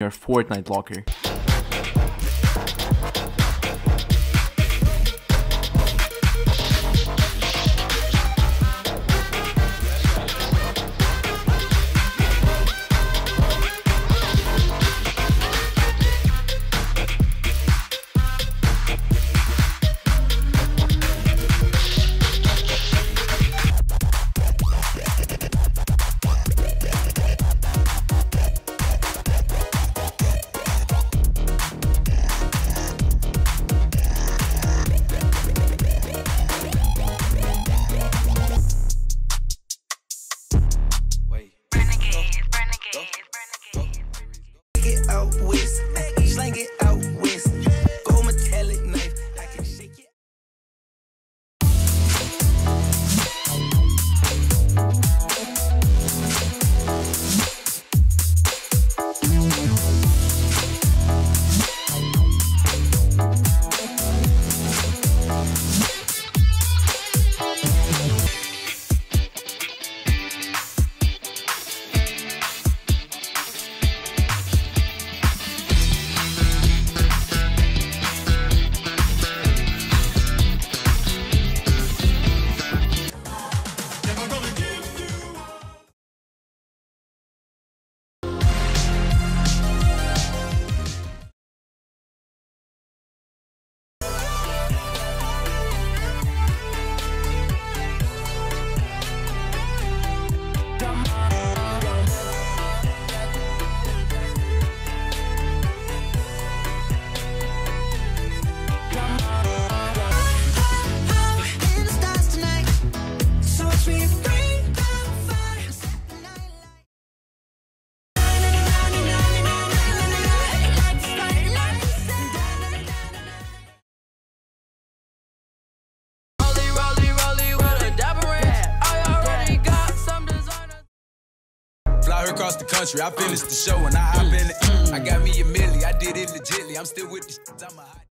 your Fortnite locker. Across the country. I finished the show and I hop in it. I got me a milli. I did it legitly. I'm still with the. I'm a